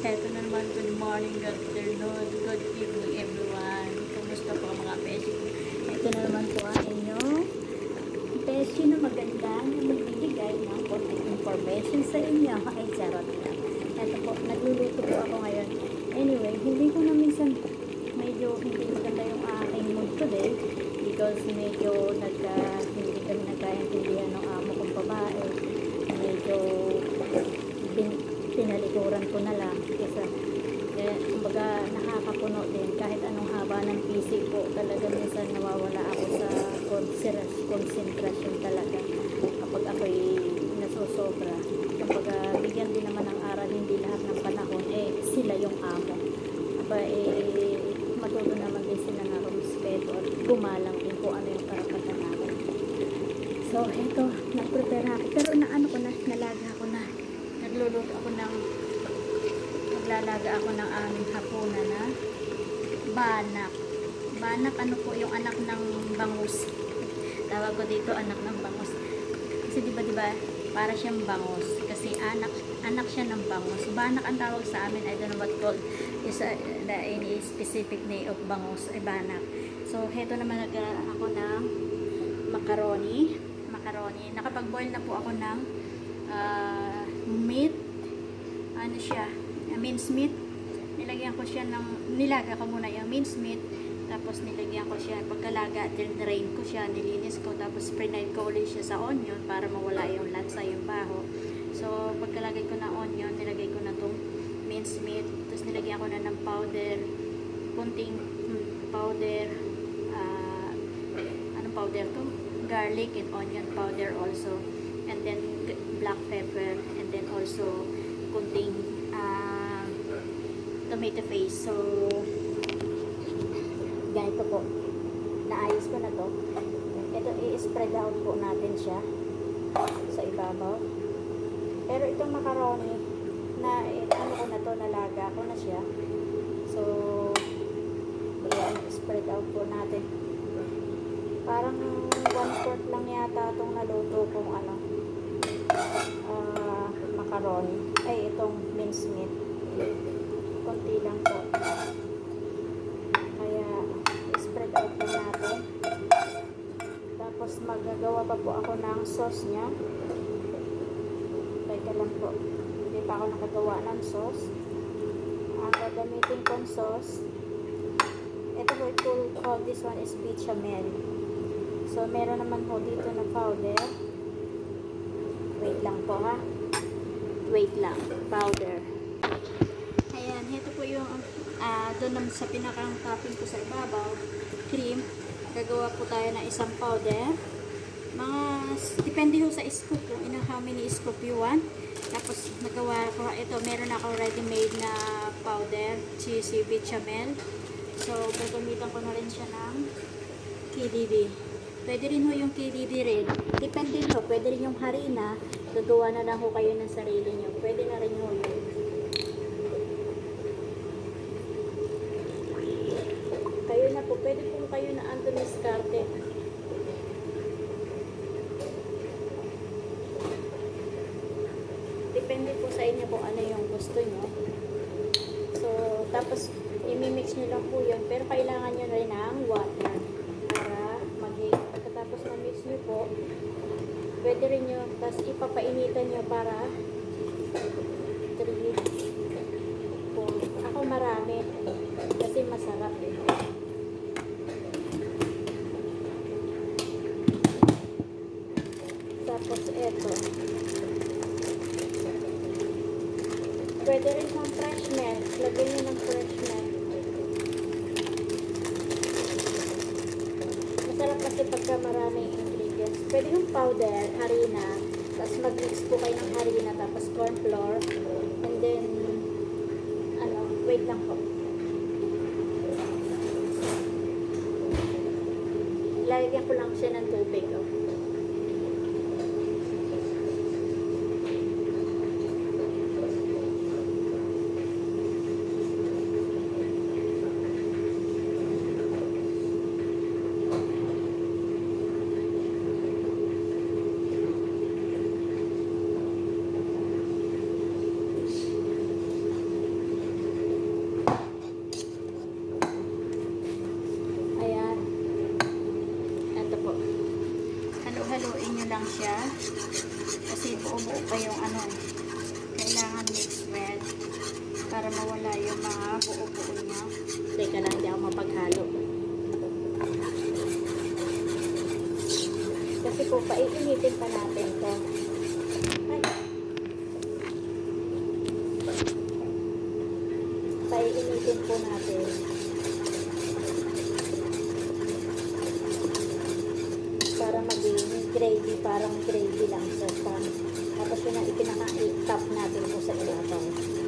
Heto na naman, good morning, good afternoon, good evening everyone. Kumusta po mga beshi ko? Ito na naman po ang inyong beshi na maganda na magbibigay ng konting information sa inyo. Ay, charot lang. Ito po, nagluluto po ako ngayon. Anyway, hindi ko na minsan medyo hindi maganda yung aking mood today because medyo nagka, hindi kami nagkaintindihan ng amo kong babae. Medyo bin, pinalikuran ko na lang kasi eh, kumbaga nakakapuno din. Kahit anong haba ng PC ko talaga minsan nawawala ako sa concentration talaga kapag ako'y nasusobra kumbaga bigyan din naman ng aral hindi lahat ng panahon eh sila yung amo. Aba eh matuto naman din sila ng respeto at gumalang din kung ano yung karapatan namin. So eto nag-prepare na ako. Pero naano ko na nalaga ako na nagluluto ako ng naglalaga ako ng aming hapunan na banak. Banak ano po yung anak ng bangus? Tawag ko dito anak ng bangus. Kasi di ba di ba para siyang bangus. Kasi anak anak siya ng bangus. Banak ang tawag sa amin I don't know what called is uh, the any specific name of bangus ay banak. So heto naman nag ako ng macaroni. Macaroni. Nakapag-boil na po ako ng uh, meat. Ano siya? Minced meat. Nilagyan ko siya ng nilaga ko muna yung minced meat. Tapos nilagyan ko siya pagkalaga drain ko siya nilinis ko. Tapos pre-night ko ulit siya sa onion para mawala yung lansa yung baho. So pagkalagay ko na onion nilagay ko na tong minced meat. Tapos nilagyan ko na ng powder kunting hmm, powder uh, anong powder to? Garlic and onion powder also and then black pepper and then also kunting uh, tomato paste. So ganito po. Naayos ko na to. Ito i-spread out po natin siya sa ibabaw. Pero itong macaroni na ano ko na to nalaga ko na siya. So yan spread out po natin. Parang one fourth lang yata itong naluto kong ano uh, macaroni ay itong minced meat. Konti lang po. Kaya spread out po natin. Tapos magagawa pa po ako ng sauce nya teka lang po. Hindi pa ako nakagawa ng sauce. Ang gagamitin kong sauce ito po ito call this one is bechamel. So meron naman po dito na powder wait lang po ha? Wait lang. Powder. Ayan ito po yung uh, doon naman sa pinakang topping ko sa ibabaw cream. Gagawa po tayo ng isang powder. Mga depende ho sa scoop kung ina how many scoop you want. Tapos nagawa ko ito meron ako ready made na powder cheesy bechamel. So gagamitan ko na rin siya ng KDB pwede rin ho yung KDB rin. Depende ho pwede rin yung harina. Gagawa na lang ho kayo ng sarili nyo pwede na rin ho yun. Kayo na po pwede po kayo na ando miskarte depende po sa inyo kung ano yung gusto nyo so tapos imimix nyo lang po yun. Pero kailangan nyo rin ng water para mag-hit pagkatapos na-mix nyo po pwede rin nyo tapos ipapainitan nyo para 3 4 ako marami kasi masarap. Eh tapos eto. Pwede rin ng fresh milk lagyan nyo ng fresh milk masarap kasi pagka ingredients pwede yung powder, harina tapos mag-mix po kayo ng harina tapos corn flour and then ano, wait lang po lalagyan ko lang siya ng tubig oh. Ito pa yung ano, kailangan mix well para mawala yung mga buo-buo niya. Teka lang, hindi ako mapaghalo. Kasi po, paiinitin pa natin to. Ay. Paiinitin po natin. para maging gravy, parang gravy lang sa pan. Tapos yun ang ipinaka-tap natin po sa ibabaw.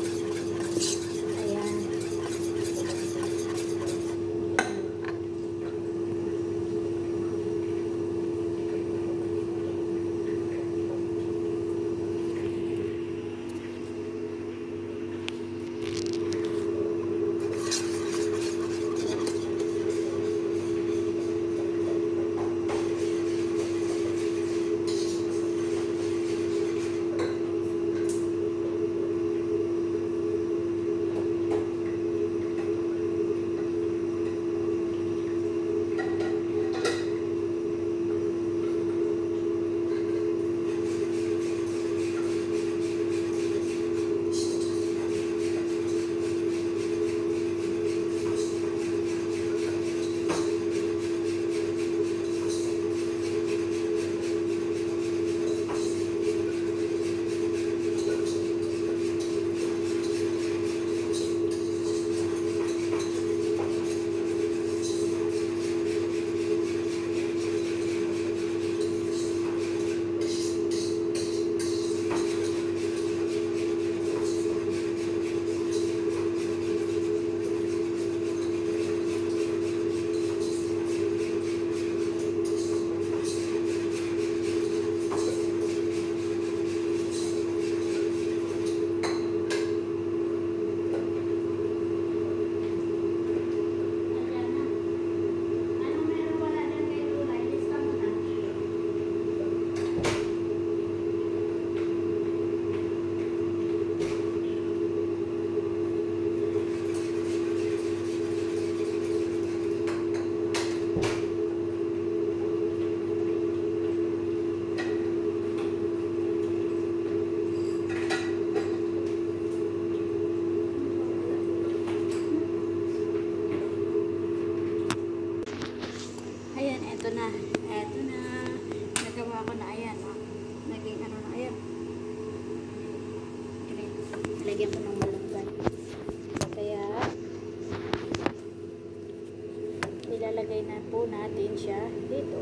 Natin siya dito.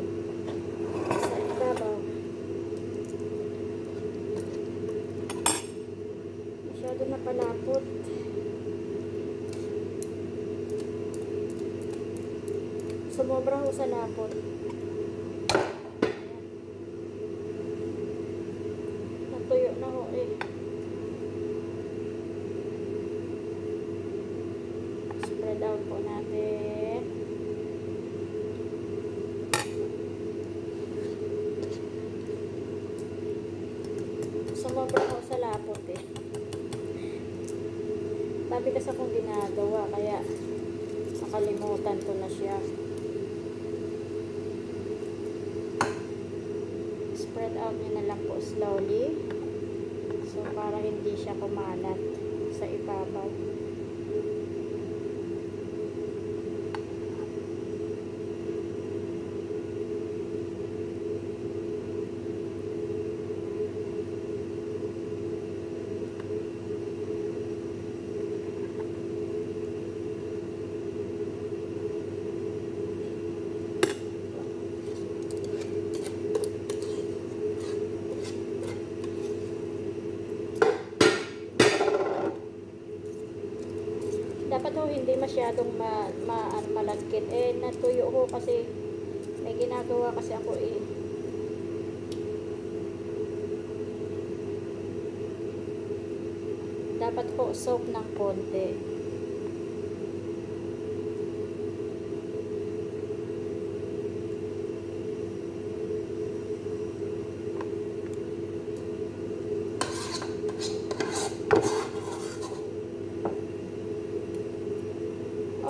Sa ibabaw. Masyado na palapot. Sumobra ko sa lapot. Natuyo na ho eh. Spread out po natin. Sumobra ko sa lapot eh. Dami kasi akong ginagawa kaya nakalimutan ko na siya. Spread out nyo na lang po slowly. So, para hindi siya kumalat sa ibabaw. Ho hindi masyadong ma, ma, ano, malagkit. Eh, natuyo ho kasi may ginagawa kasi ako eh. Dapat po soap ng konti.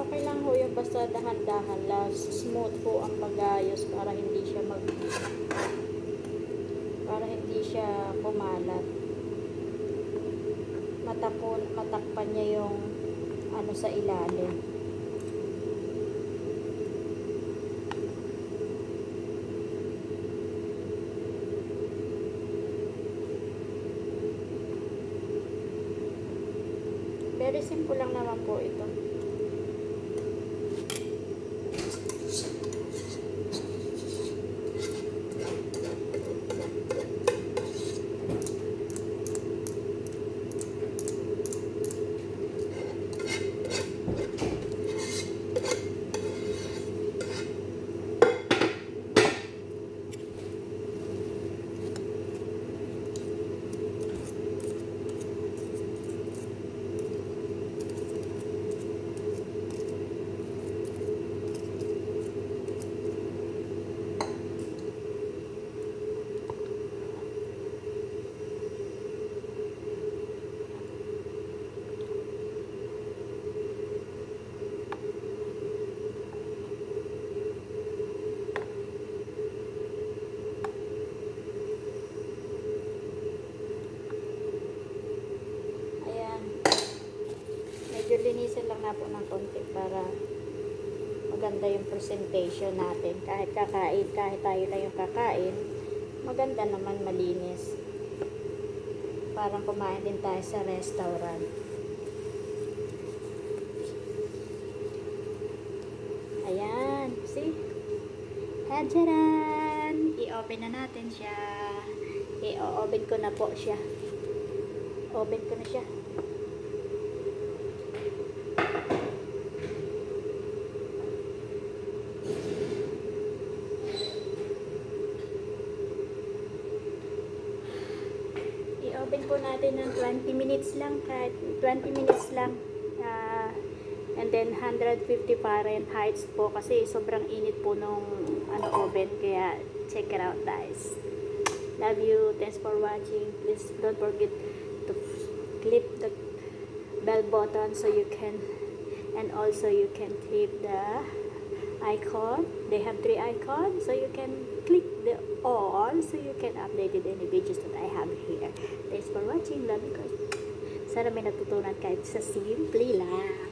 Okay lang ho yung basta dahan-dahan lang. Smooth po ang pagayos para hindi siya mag para hindi siya kumalat. matakon, matakpan niya yung ano sa ilalim. Very simple lang naman po ito. Ayan. Medyo linisin lang na po ng konti para maganda yung presentation natin. Kahit kakain, kahit tayo lang yung kakain, maganda naman malinis. Parang kumain din tayo sa restaurant. Ayan. See? Hadjaran! I-open na natin siya. I-open ko na po siya. Open ko na siya. I-open po natin ng 20 minutes lang. Kahit 20 minutes lang. Ah, and then 150 Fahrenheit po kasi sobrang init po nung ano oven kaya check it out guys. Love you. Thanks for watching. Please don't forget to click the bell button so you can and also you can click the icon they have three icons so you can click the all so you can update it any videos that I have here. Thanks for watching. Love you guys. Sana may natutunan kahit sa simple lang